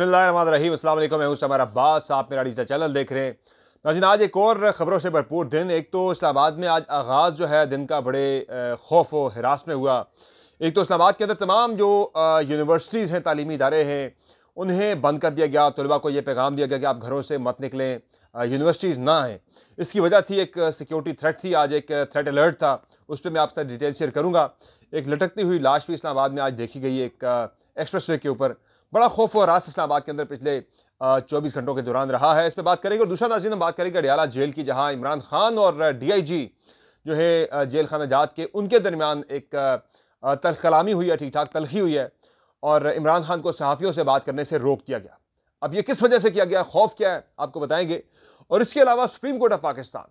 रहीम मैं समर अब्बास, आप मेरा डिजिटल चैनल देख रहे हैं। नाजिन, आज एक और ख़बरों से भरपूर दिन। एक तो इस्लामाबाद में आज आगाज़ जो है, दिन का बड़े खौफ व हरास में हुआ। एक तो इस्लामाबाद के अंदर तमाम जो यूनिवर्सिटीज़ हैं, तालीमी इदारे हैं, उन्हें बंद कर दिया गया, तलबा को ये पैगाम दिया गया कि आप घरों से मत निकलें यूनिवर्सिटीज़ ना आएँ। इसकी वजह थी एक सिक्योरिटी थ्रेट थी, आज एक थ्रेट अलर्ट था, उस पर मैं आपसे डिटेल शेयर करूँगा। एक लटकती हुई लाश भी इस्लामाबाद में आज देखी गई, एक एक्सप्रेस वे के ऊपर। बड़ा खौफ और रास इस्लामाबाद के अंदर पिछले चौबीस घंटों के दौरान रहा है। इस पर बात करेंगे और दूसरा नाजीन हम बात करेंगे अडियाला जेल की, जहाँ इमरान खान और डीआईजी जो है जेल खाना जात के, उनके दरमियान एक तलखलामी हुई है ठीक ठाक तलखी हुई है और इमरान खान को सहाफ़ियों से बात करने से रोक दिया गया। अब ये किस वजह से किया गया? खौफ क्या है? आपको बताएँगे। और इसके अलावा सुप्रीम कोर्ट ऑफ़ पाकिस्तान,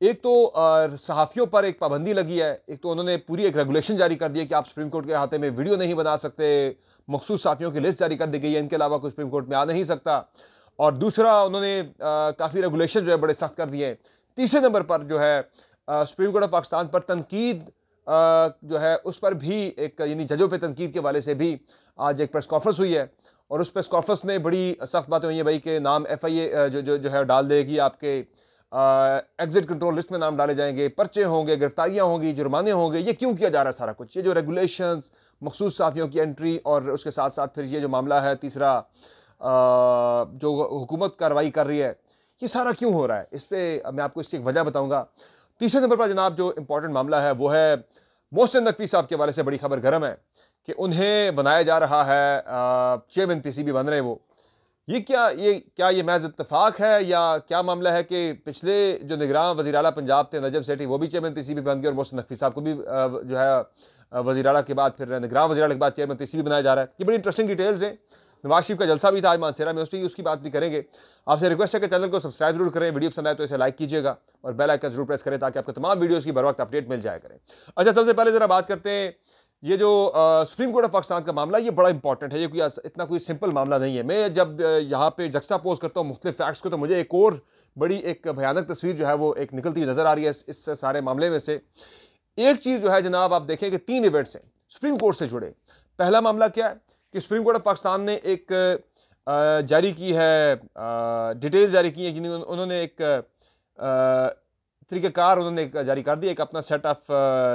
एक तो सहाफ़ियों पर एक पाबंदी लगी है। एक तो उन्होंने पूरी एक रेगुलेशन जारी कर दी है कि आप सुप्रीम कोर्ट के हाथे में वीडियो नहीं बना सकते। मखसूस साफियों की लिस्ट जारी कर दी गई है। इनके अलावा कोई सुप्रीम कोर्ट में आ नहीं सकता। और दूसरा, उन्होंने काफ़ी रेगुलेशन जो है बड़े सख्त कर दिए हैं। तीसरे नंबर पर जो है सुप्रीम कोर्ट ऑफ़ पाकिस्तान पर तनकीद जो है, उस पर भी एक, यानी जजों पर तनकीद के वाले से भी आज एक प्रेस कॉन्फ्रेंस हुई है। और उस प्रेस कॉन्फ्रेंस में बड़ी सख्त बातें हुई हैं भाई के नाम एफ़ आई ए जो जो जो है, डाल देगी आपके एग्जिट कंट्रोल लिस्ट में नाम डाले जाएँगे। पर्चे होंगे, गिरफ्तारियाँ होंगी, जुर्माने होंगे। ये क्यों किया जा रहा है सारा कुछ? ये जो रेगुलेशंस मखसूस साफियों की एंट्री और उसके साथ साथ फिर ये जो मामला है, तीसरा जो हुकूमत कार्रवाई कर रही है, ये सारा क्यों हो रहा है? इस पर मैं आपको इसकी एक वजह बताऊँगा। तीसरे नंबर पर जनाब जो इम्पोर्टेंट मामला है, वो है मोहसिन नकवी साहब के हवाले से बड़ी खबर गर्म है कि उन्हें बनाया जा रहा है चेयरमैन पी सी बी बन रहे हैं वो। ये क्या ये क्या ये महज इतफाक है या क्या मामला है कि पिछले जो निगरान वजी अला पंजाब थे नजब सेठी, वो भी चेयरमैन पी सी बी बन गए और मोहसिन नकवी साहब को भी जो है वजी अला के बाद फिर निगरान वजी के बाद चेयरमैन पी सी बी बनाया जा रहा है। ये बड़ी इंटरेस्टिंग डिटेल्स हैं। नवाज़ शरीफ का जलसा भी था आज मानसेरा में उस पर उसकी बात भी करेंगे। आपसे रिक्वेस्ट है कि चैनल को सब्सक्राइब ज़रूर करें वीडियो पसंद आए तो इसे लाइक कीजिएगा और बेल आइकन ज़रूर प्रेस करें ताकि आपको तमाम वीडियोज़ की बर वक्त अपडेट मिल जाया करें। अच्छा सबसे पहले ज़रा बात करते हैं, ये जो सुप्रीम कोर्ट ऑफ़ पाकिस्तान का मामला, ये बड़ा इंपॉर्टेंट है। ये कोई इतना कोई सिंपल मामला नहीं है। मैं जब यहाँ पे जक्स्टा पोज करता हूँ मुख्तु फैक्ट्स को तो मुझे एक और बड़ी, एक भयानक तस्वीर जो है वो एक निकलती हुई नज़र आ रही है इस सारे मामले में से। एक चीज़ जो है जनाब, आप देखें कि तीन इवेंट्स हैं सुप्रीम कोर्ट से जुड़े। पहला मामला क्या है कि सुप्रीम कोर्ट ऑफ़ पाकिस्तान ने एक जारी की है डिटेल जारी की है, जिन्हें उन्होंने एक तरीक़ेकार उन्होंने जारी कर दिया एक अपना सेट ऑफ़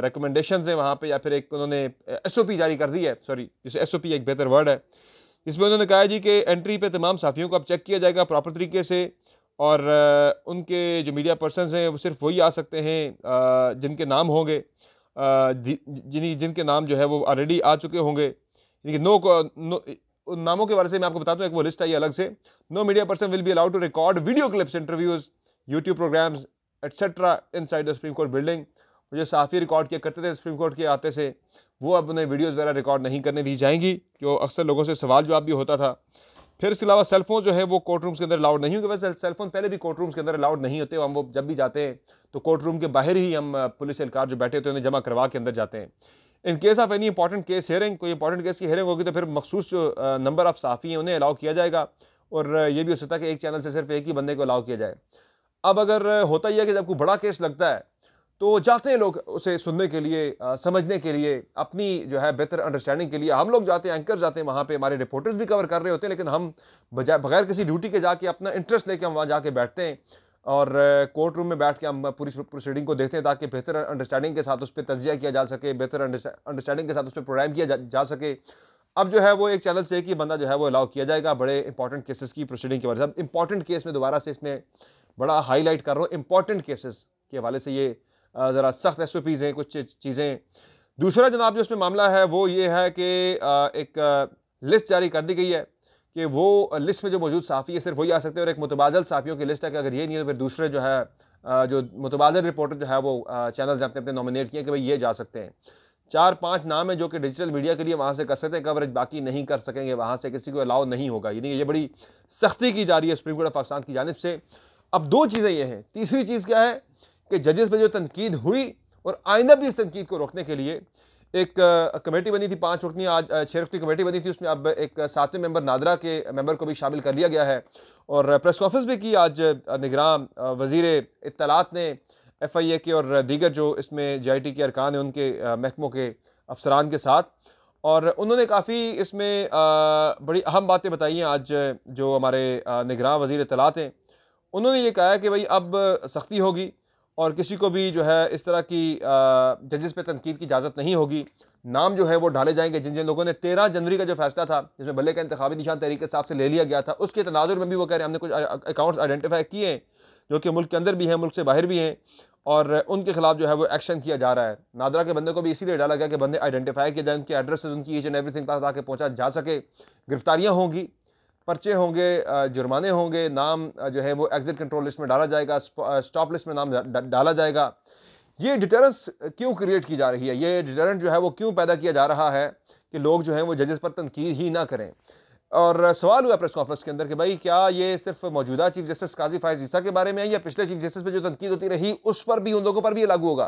रिकमेंडेशन है वहाँ पे, या फिर एक उन्होंने एस ओ पी जारी कर दी है सॉरी जैसे एस ओ पी एक बेहतर वर्ड है। इसमें उन्होंने कहा जी कि एंट्री पे तमाम साफियों को अब चेक किया जाएगा प्रॉपर तरीके से और उनके जो मीडिया पर्सनस हैं वो सिर्फ़ वही आ सकते हैं जिनके नाम होंगे जिन जिनके नाम जो है वो ऑलरेडी आ चुके होंगे। नो, नो नामों के बारे से मैं आपको बताता हूँ एक वो लिस्ट आई अलग से। No media person will be allowed to record video clips interviews YouTube programmes etcetera inside the Supreme Court building मुझे साफ़ी रिकॉर्ड किया करते थे सुप्रीम कोर्ट के आते से वो अब उन्हें वीडियोज़ वगैरह रिकॉर्ड नहीं करने दी जाएँगी जो अक्सर लोगों से सवाल जवाब भी होता था। फिर इसके अलावा सेलफोन जो है वो कोर्ट रूम्स के अंदर अलाउड नहीं होंगे। वैसे सेलफोन पहले भी कोर्ट रूम्स के अंदर अलाउड नहीं होते। हम वो जब भी जाते हैं तो कोर्ट रूम के बाहर ही हम पुलिस एहलकार जो बैठे होते हैं, उन्हें जमा करवा के अंदर जाते हैं। In case of any important case hearing कोई इंपॉर्टेंट केस की हेयरिंग होगी तो फिर मखसूस जो नंबर ऑफ़ साफ़ी हैं, उन्हें अलाउ किया जाएगा। और ये भी हो सकता है कि एक चैनल से सिर्फ़ एक ही बंदे को अलाउ किया जाए। अब अगर होता ही है कि जब कोई बड़ा केस लगता है तो जाते हैं लोग उसे सुनने के लिए आ, समझने के लिए अपनी जो है बेहतर अंडरस्टैंडिंग के लिए। हम लोग जाते हैं एंकर जाते हैं वहाँ पे हमारे रिपोर्टर्स भी कवर कर रहे होते हैं लेकिन हम बजाय बगैर किसी ड्यूटी के जाके अपना इंटरेस्ट लेके हम वहाँ जाके बैठते हैं और कोर्ट रूम में बैठ के हम पूरी प्रोसीडिंग को देखते हैं ताकि बेहतर अंडरस्टैंडिंग के साथ उस पर तजिया किया जा सके बेहतर अंडरस्टैंडिंग के साथ उस पर प्रोग्राम किया जा, सके। अब जो है वो एक चैनल से एक ही बंदा जो है वो अलाउ किया जाएगा बड़े इंपॉर्टेंट केसेस की प्रोसीडिंग के बारे में। इंपॉर्टेंट केस में दोबारा से इसमें बड़ा हाईलाइट कर रहा हूँ। इंपॉर्टेंट केसेस के हवाले से ये ज़रा सख्त एस ओ पीज़ हैं, कुछ चीज़ें दूसरा जनाब जो इसमें मामला है, वो ये है कि एक लिस्ट जारी कर दी गई है कि वो लिस्ट में जो मौजूद साफ़ी है, सिर्फ़ वही आ सकते हैं और एक मुतबादल साफ़ियों की लिस्ट है कि अगर ये नहीं है तो फिर दूसरे जो है जो मुतबादल रिपोर्टर जो है वो चैनल अपने अपने नॉमिनेट किए कि भाई ये जा सकते हैं। चार पाँच नाम है जो कि डिजिटल मीडिया के लिए वहाँ से कर सकते हैं, कवरेज बाकी नहीं कर सकेंगे, वहाँ से किसी को अलाउ नहीं होगा। यानी ये बड़ी सख्ती की जा रही है सुप्रीम कोर्ट ऑफ़ पाकिस्तान की जानब से। अब दो चीज़ें ये हैं। तीसरी चीज़ क्या है? कि जजेस पे जो तनकीद हुई और आइंदा भी इस तनकीद को रोकने के लिए एक कमेटी बनी थी, पाँच रुकनी आज छः रुकनी कमेटी बनी थी, उसमें अब एक सातवें मेंबर नादरा के मेंबर को भी शामिल कर लिया गया है। और प्रेस कॉन्फ्रेंस भी की आज निगरान वज़ीर इतलात ने एफ़ आई ए के और दीगर जो इसमें जे आई टी के अरकान हैं, उनके महकमों के अफसरान के साथ। और उन्होंने काफ़ी इसमें बड़ी अहम बातें बताई हैं आज जो हमारे निगरान वज़ीर तलात हैं। उन्होंने ये कहा कि भाई अब सख्ती होगी और किसी को भी जो है इस तरह की जजेस पे तनकीद की इजाज़त नहीं होगी। नाम जो है वो डाले जाएँगे जिन जिन लोगों ने तेरह जनवरी का जो फैसला था, जिसमें बल्ले का इंतबी निशान तरीके हिसाब से ले लिया गया था, उसके तनाजुर में भी वो कह रहे हैं, हमने कुछ अकाउंट्स आइडेंटिफाई किए हैं, जो कि मुल्क के अंदर भी हैं, मुल्क से बाहर भी हैं, और उनके खिलाफ जो है वो एक्शन किया जा रहा है। नादरा के बंदे को भी इसीलिए डाला गया कि बंदे आइडेंटिफाई किए जाए, उनके एड्रेस उनकी ईच एंड एवरीथिंग पास आके पहुँचा जा सके। गिरफ्तारियाँ होंगी पर्चे होंगे जुर्माने होंगे, नाम जो है वो एग्जिट कंट्रोल लिस्ट में डाला जाएगा स्टॉप लिस्ट में नाम डाला जाएगा। ये डिटरेंस क्यों क्रिएट की जा रही है? ये डिटरेंट जो है वो क्यों पैदा किया जा रहा है कि लोग जो हैं वो जजेस पर तनकीद ही ना करें? और सवाल हुआ प्रेस कॉन्फ्रेंस के अंदर कि भाई, क्या ये सिर्फ़ मौजूदा चीफ जस्टिस काजी फायज ईसा के बारे में है या पिछले चीफ जस्टिस पर जो तनकीद होती रही, उस पर भी, उन लोगों पर भी लागू होगा?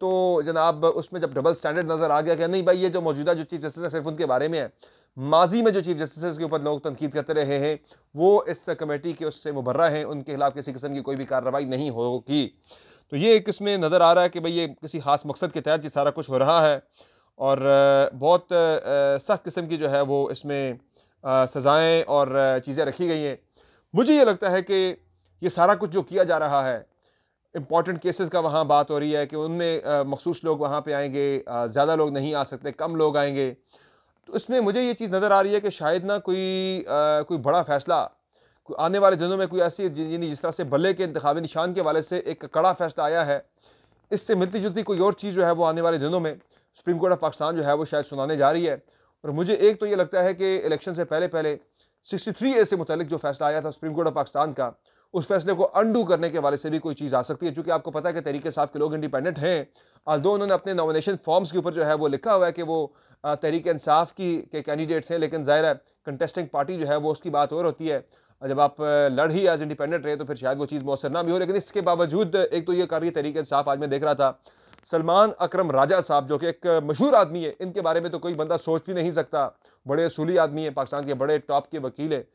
तो जनाब, उसमें जब डबल स्टैंडर्ड नज़र आ गया कि नहीं भाई, ये जो मौजूदा जो चीफ जस्टिस है, सिर्फ़ उनके बारे में है। माजी में जो चीफ जस्टिस के ऊपर लोग तनकीद करते रहे हैं। वो इस कमेटी के उससे मुबर्रा हैं। उनके खिलाफ किसी किस्म की कोई भी कार्रवाई नहीं होगी। तो ये एक इसमें नज़र आ रहा है कि भाई ये किसी ख़ास मकसद के तहत ये सारा कुछ हो रहा है और बहुत सख्त किस्म की जो है वो इसमें सज़ाएँ और चीज़ें रखी गई हैं। मुझे ये लगता है कि ये सारा कुछ जो किया जा रहा है इंपॉर्टेंट केसेस का वहाँ बात हो रही है कि उनमें मखसूस लोग वहाँ पे आएँगे ज़्यादा लोग नहीं आ सकते, कम लोग आएँगे। तो इसमें मुझे ये चीज़ नज़र आ रही है कि शायद ना कोई आ, कोई बड़ा फ़ैसला आने वाले दिनों में कोई ऐसी जिस तरह से बल्ले के इंतबी निशान के वाले से एक कड़ा फैसला आया है इससे मिलती जुलती कोई और चीज़ जो है वो आने वाले दिनों में सुप्रीम कोर्ट ऑफ़ पाकिस्तान जो है वो शायद सुनाने जा रही है। और मुझे एक तो ये लगता है कि इलेक्शन से पहले पहले सिक्सटी थ्री ए से मुतलिक जो फैसला आया था सुप्रीम कोर्ट ऑफ़ पाकिस्तान का उस फैसले को अंडू करने के वाले से भी कोई चीज़ आ सकती है चूँकि आपको पता है कि तरीके साहब के लोग इंडिपेंडेंट हैं। और दो उन्होंने अपने नॉमिनेशन फॉर्म्स के ऊपर जो है वो लिखा हुआ है कि वो तहरीक इंसाफ की के कैंडिडेट्स हैं, लेकिन ज़ाहिर है कंटेस्टिंग पार्टी जो है वो उसकी बात और होती है। जब आप लड़ ही एज इंडिपेंडेंट रहे तो फिर शायद वो चीज़ मौसर ना भी हो, लेकिन इसके बावजूद एक तो ये कर रही तरीके इंसाफ आज मैं देख रहा था। सलमान अकरम राजा साहब, जो कि एक मशहूर आदमी है, इनके बारे में तो कोई बंदा सोच भी नहीं सकता। बड़े असूली आदमी है, पाकिस्तान के बड़े टॉप के वकील है।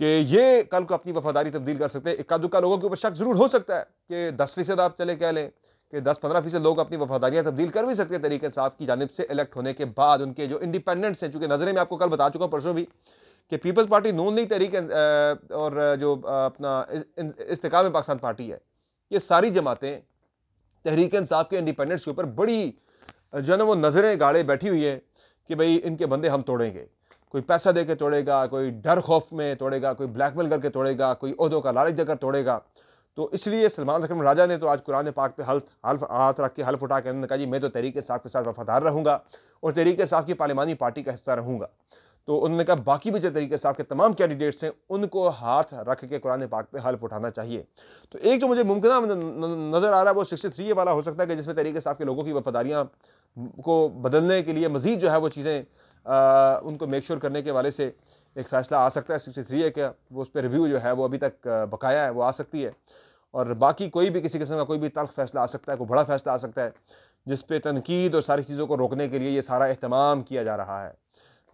कि ये कल को अपनी वफादारी तब्दील कर सकते हैं। इक्का दुक्का लोगों के ऊपर शक ज़रूर हो सकता है कि दस फ़ीसद आप चले कह लें, कि दस पंद्रह फ़ीसद लोग अपनी वफादारियाँ तब्दील कर भी सकते हैं तरीके साफ़ की जानब से इलेक्ट होने के बाद उनके जो इंडिपेंडेंट्स हैं, चूँकि नज़रें मैं आपको कल बता चुका हूँ परसों भी, कि पीपल्स पार्टी नून लीग तहरीक और जो अपना इस्तेकाम पाकिस्तान पार्टी है, ये सारी जमातें तहरीक इंसाफ के इंडिपेंडेंट्स के ऊपर बड़ी जो है ना वो नज़रें गाड़े बैठी हुई है कि भाई इनके बंदे हम तोड़ेंगे। कोई पैसा दे के तोड़ेगा, कोई डर खौफ में तोड़ेगा, कोई ब्लैकमेल करके तोड़ेगा, कोई अहदों का लालच देकर तोड़ेगा। तो इसलिए सलमान अकरम राजा ने तो आज कुरान पाक पे हल्फ हल्फ, हाथ रख के हल्फ उठा के उन्होंने कहा, जी, मैं तो तरीके साहब के साथ वफादार रहूँगा और तरीके साहब की पार्लिमानी पार्टी का हिस्सा रहूँगा। तो उन्होंने कहा, बाकी भी जो तरीके साहब के तमाम कैंडिडेट्स हैं, उनको हाथ रख के कुरान पाक पे हल्फ उठाना चाहिए। तो एक जो मुझे मुमकिन नज़र आ रहा है, वो सिक्सटी थ्री वाला हो सकता है कि जिसमें तरीके साहब के लोगों की वफादारियाँ को बदलने के लिए मज़ीद जो है वो चीज़ें उनको मेक श्योर करने के वाले से एक फ़ैसला आ सकता है। सिक्सटी थ्री ए का वो उस पर रिव्यू जो है वो अभी तक बकाया है, वो आ सकती है। और बाकी कोई भी किसी किस्म का कोई भी तल्ख फैसला आ सकता है, कोई बड़ा फैसला आ सकता है, जिस पे तनकीद और सारी चीज़ों को रोकने के लिए ये सारा अहतमाम किया जा रहा है।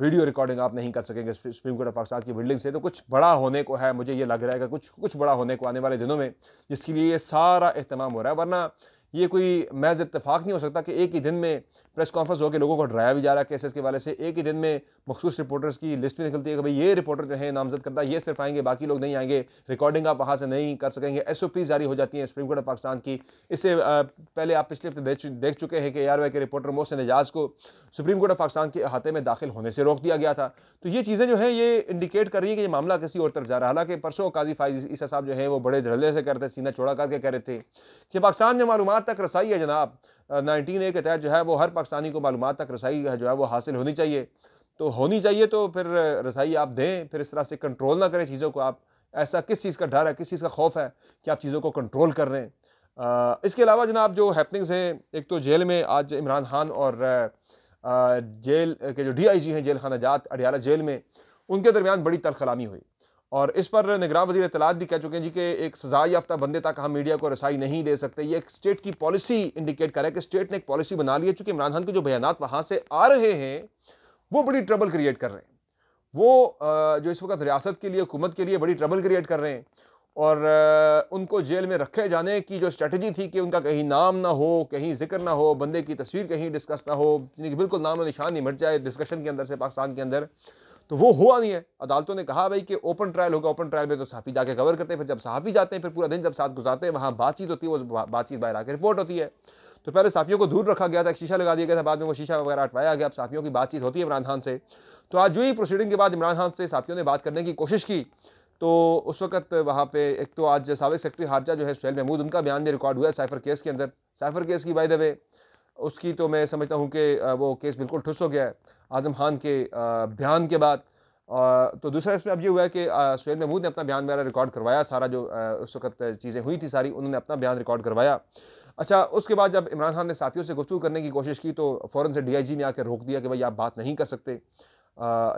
वीडियो रिकॉर्डिंग आप नहीं कर सकेंगे सुप्रीम कोर्ट ऑफ़ पाकिस्तान की बिल्डिंग से। तो कुछ बड़ा होने को है, मुझे ये लग रहा है कि कुछ कुछ बड़ा होने को आने वाले दिनों में, जिसके लिए ये सारा अहतमाम हो रहा है। वरना ये कोई महज इतफाक़ नहीं हो सकता कि एक ही दिन में प्रेस कॉन्फ्रेंस होकर लोगों को डराया भी जा रहा है केसेस के वाले से। एक ही दिन में मखसूस रिपोर्टर्स की लिस्ट भी निकलती है कि भाई ये रिपोर्टर जो है नामजद करता ये सिर्फ़ आएँगे, बाकी लोग नहीं आएँगे। रिकॉर्डिंग आप वहाँ से नहीं कर सकेंगे। एस ओ पी जारी हो जाती है सुप्रीम कोर्ट ऑफ़ पाकिस्तान की। इससे पहले आप पिछले हफ़्ते देख चुके हैं कि यार के रिपोर्टर मोहसिन एजाज को सुप्रीम कोर्ट ऑफ़ पाकिस्तान के अहाते में दाखिल होने से रोक दिया गया था। तो ये चीज़ें जो है, ये इंडिकेट कर रही है कि ये मामला किसी और तरफ़ जा रहा है। हालाँकि परसों काजी फाइज ईसा साहब जो है, वो बड़े धड़ल्ले से करते सीना चौड़ा करके कह रहे थे कि पाकिस्तान में मालूम तक रसाई है जनाब। नाइनटीन ए के तहत जो है वो हर पाकिस्तानी को मालूम तक रसाई जो है वो हासिल होनी चाहिए। तो होनी चाहिए तो फिर रसाई आप दें, फिर इस तरह से कंट्रोल ना करें चीज़ों को आप। ऐसा किस चीज़ का डर है, किस चीज़ का खौफ है कि आप चीज़ों को कंट्रोल कर रहे हैं? इसके अलावा जनाब जो हैपनिंग्स हैं, एक तो जेल में आज इमरान खान और जेल के जो डी आई जी हैं, जेल खाना जात, अडियाला जेल में, उनके दरमियान बड़ी तलखलामी हुई। और इस पर निगरान वजी इतलात भी कह चुके हैं जी कि एक सजा याफ्ता बंदे तक हम मीडिया को रसाई नहीं दे सकते। ये एक स्टेट की पॉलिसी इंडिकेट कर रहा है कि स्टेट ने एक पॉलिसी बना ली है, चूँकि इमरान खान के जो बयान वहाँ से आ रहे हैं, वो बड़ी ट्रबल क्रिएट कर रहे हैं। वो जो इस वक्त रियासत के लिए, हुकूमत के लिए बड़ी ट्रबल क्रिएट कर रहे हैं और उनको जेल में रखे जाने की जो स्ट्रेटजी थी कि उनका कहीं नाम ना हो, कहीं ज़िक्र ना हो, बंदे की तस्वीर कहीं डिस्कस ना हो बिल्कुल नाम और निशान नहीं मट जाए, डिस्कशन के अंदर से, पाकिस्तान के अंदर तो वो हुआ नहीं है। अदालतों ने कहा भाई कि ओपन ट्रायल होगा ओपन ट्रायल में तो सहाफ़ी जाके कवर करते हैं, फिर जब सहाफ़ी जाते हैं, फिर पूरा दिन जब साथ गुजारते हैं, वहाँ बातचीत होती है, वो बातचीत बाहर आकर रिपोर्ट होती है। तो पहले साफियों को दूर रखा गया था, एक शीशा लगा दिया गया था, बाद में वो शीशा वगैरह हटवाया गया, अब साफियों की बातचीत होती है इमरान खान से। तो आज जो ही प्रोसीडिंग के बाद इमरान खान से साफियों ने बात करने की कोशिश की तो उस वक्त वहाँ पे एक तो आज सबक सेक्रेटरी हारजा जो है सुहेल महमूद, उनका बयान भी रिकॉर्ड हुआ है साइफर केस के अंदर। साइफर केस की बाय द वे उसकी तो मैं समझता हूँ कि वो केस बिल्कुल ठुस हो गया है। आज़म खान के बयान के बाद। तो दूसरा इसमें अब ये हुआ है कि सुहेल महमूद ने अपना बयान मेरा रिकॉर्ड करवाया। सारा जो उस वक्त चीज़ें हुई थी सारी, उन्होंने अपना बयान रिकॉर्ड करवाया। अच्छा उसके बाद जब इमरान खान ने साथियों से गुफ्तू करने की कोशिश की तो फ़ौरन से डीआईजी ने आकर रोक दिया कि भाई आप बात नहीं कर सकते।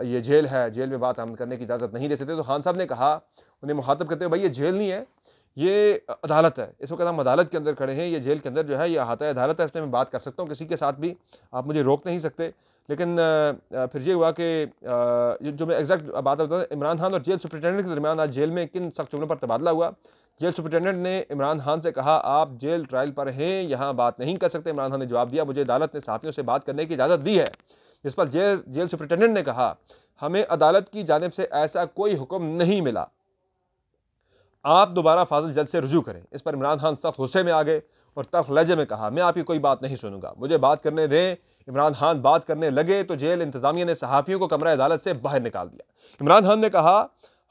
ये जेल है, जेल में बात आमद करने की इजाज़त नहीं दे सकते। तो खान साहब ने कहा, उन्हें मुहातब करते हुए, भाई ये जेल नहीं है, ये अदालत है। इस वक्त हम अदालत के अंदर खड़े हैं, ये जेल के अंदर जो है, ये अहाता अदालत है, इसमें मैं बात कर सकता हूँ किसी के साथ भी। आप मुझे रोक नहीं सकते। लेकिन फिर ये हुआ कि जो मैं एग्जैक्ट बात बताऊँ इमरान खान और जेल सुप्रिटेंडेंट के दरमियान आज जेल में किन सख्त जुमलों पर तबादला हुआ। जेल सुप्रिटेंडेंट ने इमरान खान से कहा, आप जेल ट्रायल पर हैं, यहाँ बात नहीं कर सकते। इमरान खान ने जवाब दिया, मुझे अदालत ने साथियों से बात करने की इजाज़त दी है। जिस पर जेल जेल सुप्रिटेंडेंट ने कहा, हमें अदालत की जानब से ऐसा कोई हुक्म नहीं मिला। आप दोबारा फाजिल जज से रुजू करें। इस पर इमरान खान सख्त गुस्से में आ गए और तख लहजे में कहा, मैं आपकी कोई बात नहीं सुनूँगा। मुझे बात करने दें इमरान खान बात करने लगे तो जेल इंतजामिया ने सहाफ़ियों को कमरा अदालत से बाहर निकाल दिया। इमरान खान ने कहा,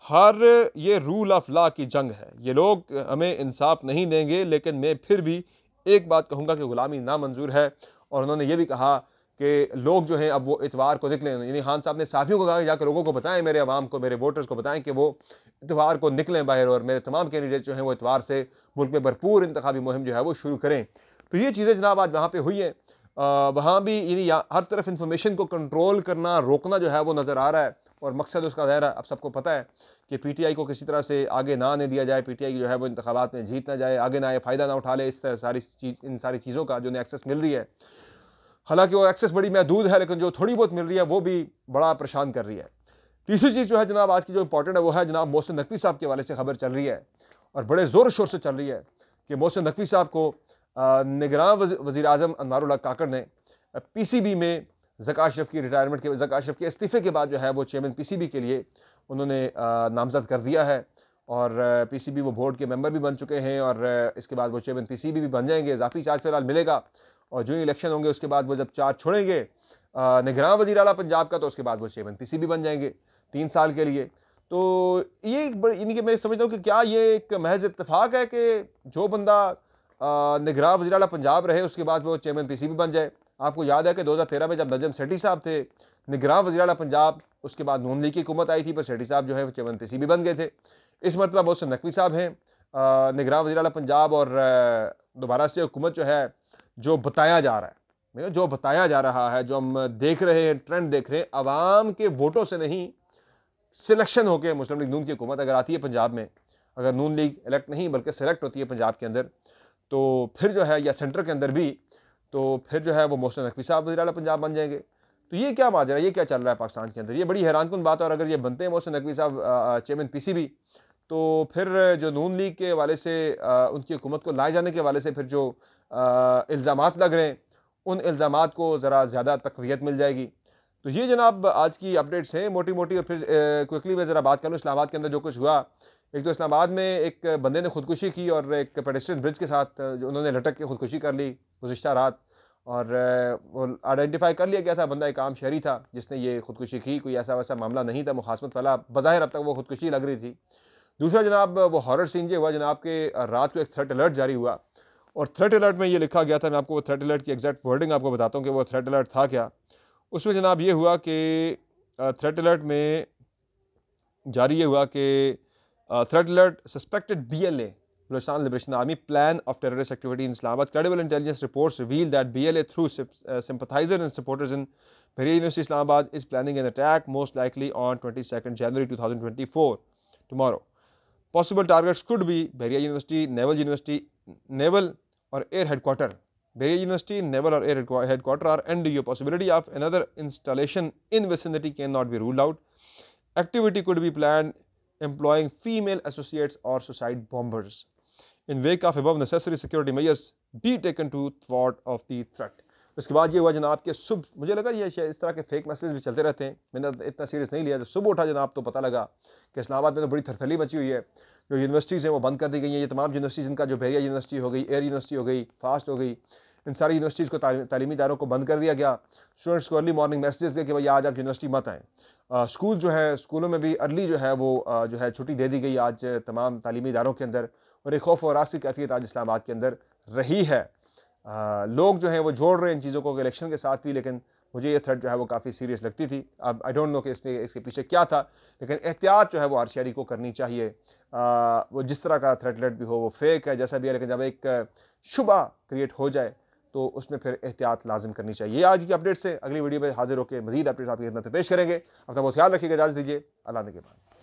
हर ये रूल ऑफ़ लॉ की जंग है। ये लोग हमें इंसाफ नहीं देंगे, लेकिन मैं फिर भी एक बात कहूँगा कि ग़ुलामी नामंजूर है। और उन्होंने ये भी कहा कि लोग जो हैं, अब वो इतवार को निकलें यानी खान साहब ने साफियों को कहा जाकर लोगों को बताएँ, मेरे आवाम को, मेरे वोटर्स को बताएँ कि वो इतवार को निकलें बाहर और मेरे तमाम कैंडिडेट जो हैं, वो इतवार से मुल्क में भरपूर इंतबी मुहिम जो है, वो शुरू करें। तो ये चीज़ें जनाब आज वहाँ पर हुई हैं। वहाँ भी यानी हर तरफ़ इंफॉर्मेशन को कंट्रोल करना, रोकना जो है वो नज़र आ रहा है। और मकसद उसका ज़ाहिर अब सबको पता है कि पी टी आई को किसी तरह से आगे ना आने दिया जाए पी टी आई जो है वो इंतबात में जीत ना जाए, आगे ना आए फ़ायदा ना उठा ले इस तरह सारी चीज़, इन सारी चीज़ों का जो उन्हें एक्सेस मिल रही है। हालाँकि वो एक्सेस बड़ी महदूद है, लेकिन जो थोड़ी बहुत मिल रही है, वो भी बड़ा परेशान कर रही है। तीसरी चीज़ जो है जनाब, आज की जो इंपॉर्टेंट है, वो है जनाब मोहसिन नकवी साहब के वाले से खबर चल रही है। और बड़े ज़ोर शोर से चल रही है कि मोहसिन नकवी साहब को निगरान वज़ी अजम अनवारुल्ला काकड़ ने पी सी बी में जका अशरफ की रिटायरमेंट के, जका अशरफ के इस्तीफ़े के बाद जो है वो चेयरमैन पी सी बी के लिए उन्होंने नामजद कर दिया है। और पी सी बी वो बोर्ड के मेंबर भी बन चुके हैं और इसके बाद वो चेयरमैन पी सी बी भी बन जाएँगे। इजाफी चार्ज फ़िलहाल मिलेगा और जो ही इलेक्शन होंगे उसके बाद वो जब चार्ज छोड़ेंगे निगरान वजी अला पंजाब का तो उसके बाद वो चेयरमैन पी सी बी बन जाएँगे तीन साल के लिए। तो ये एक बड़ी, यानी कि मैं समझता हूँ कि क्या ये एक महज इतफाक़ है कि जो बंदा निगरान वजी अला पंजाब रहे, उसके बाद वो चेयरमैन पी सी बी बन जाए। आपको याद है कि दो हज़ार तेरह में जब नजम सेठी साहब थे निगरान वजी अला पंजाब, उसके बाद नून लीग की हुकूमत आई थी, पर सेठी साहब जो है वो चेयरमैन पी सी बी बन गए थे। इस मरतबा बहुत से नकवी साहब हैं। निगरान वजी अला पंजाब और दोबारा से हुकूमत जो है, जो बताया जा रहा है जो बताया जा रहा है, जो हम देख रहे हैं, ट्रेंड देख रहे हैं, आवाम के वोटों से नहीं, सिलेक्शन होकर मुस्लिम लीग नून की हुकूमत अगर आती है पंजाब में, अगर नून लीग इलेक्ट नहीं, बल्कि सेलेक्ट होती है पंजाब के अंदर तो फिर जो है या सेंटर के अंदर भी तो फिर जो है वो मोहसिन नकवी साहब वजी पंजाब बन जाएँगे। तो ये क्या माजरा, ये क्या चल रहा है पाकिस्तान के अंदर? ये बड़ी हैरान कन बात है और अगर ये बनते हैं मोहसिन नकवी साहब चेयरमैन पी सी बी तो फिर जो नून लीग के वाले से उनकी हुकूमत को लाए जाने के वाले से फिर जो इल्ज़ाम लग रहे हैं, उन इल्ज़ाम को ज़रा ज़्यादा तकवीत मिल जाएगी। तो ये जनाब आज की अपडेट्स हैं मोटी मोटी और फिर क्विकली मैं ज़रा बात करूँ इस्लामाबाद के अंदर जो कुछ हुआ। एक तो इस्लामाबाद में एक बंदे ने खुदकुशी की और एक पेडेस्ट्रियन ब्रिज के साथ, जो उन्होंने लटक के खुदकुशी कर ली गुज्त रात और, वो आइडेंटिफाई कर लिया गया था, बंदा एक आम शहरी था, जिसने ये खुदकुशी की, कोई ऐसा वैसा मामला नहीं था, मुखासमत वाला, बज़ाहिर अब तक वो खुदकुशी लग रही थी। दूसरा जनाब, वो हॉरर सीन जो हुआ जनाब के, रात को एक थ्रेट अलर्ट जारी हुआ और थ्रेट अलर्ट में ये लिखा गया था, मैं आपको वो थ्रेट अलर्ट की एग्जैक्ट वर्डिंग आपको बताता हूँ कि वो थ्रेट अलर्ट था क्या। उसमें जनाब ये हुआ कि थ्रेट अलर्ट में जारी ये हुआ कि uh, threat alert, suspected BLA, Balochistan Liberation Army plan of terrorist activity in Islamabad. Credible intelligence reports reveal that BLA through uh, sympathizers and supporters in Bahria University Islamabad is planning an attack most likely on 22nd January 2024, tomorrow. Possible targets could be Bahria University, Naval University, Naval or Air Headquarter. Bahria University, Naval or Air Headquarter are NDU. Possibility of another installation in vicinity cannot be ruled out. Activity could be planned employing female associates or suicide bombers. In wake of above necessary security measures be taken to thwart of the threat. उसके बाद ये हुआ जनाब के सुबह, मुझे लगा ये इस तरह के फेक मैसेज भी चलते रहते हैं। मैंने इतना सीरियस नहीं लिया। जब सुबह उठा जनाब तो पता लगा कि इस्लामाबाद में तो बड़ी थरथली मची हुई है। जो यूनिवर्सिटीज़ हैं वो बंद कर दी गई हैं। ये तमाम यूनिवर्सिटीज़ इनका जो बहरिया यूनिवर्सिटी हो गई एयर यूनिवर्सिटी हो गई फास्ट हो गई, इन सारी यूनिवर्सिटीज़ को तालीमी इदारों को बंद कर दिया गया। स्टूडेंट्स को अर्ली मॉर्निंग मैसेज दिया कि भाई आज आप यूनिवर्सिटी मत आएँ। स्कूल जो है स्कूलों में भी अर्ली जो है वो जो है छुट्टी दे दी गई आज तमाम तालीमी इदारों के अंदर और एक खौफ और रास कैफियत आज इस्लामाबाद के अंदर रही है। लोग जो हैं वो जोड़ रहे हैं इन चीज़ों को इलेक्शन के साथ भी लेकिन मुझे ये थ्रेट जो है वो काफ़ी सीरियस लगती थी। अब आई डोंट नो कि इसमें इसके पीछे क्या था लेकिन एहतियात जो है वो आर शहरी को करनी चाहिए। आ, वो जिस तरह का थ्रेटलेट भी हो वो फेक है जैसा भी है लेकिन जब एक शुबा क्रिएट हो जाए तो उसमें फिर एहतियात लाजम करनी चाहिए। आज की अपडेट से अगली वीडियो में हाजिर होकर मजीद अपडेट आपकी खिदमत पेश करेंगे। अपना बहुत ख्याल रखिएगा, इजाज़त दीजिए। अल्लाह के बाद।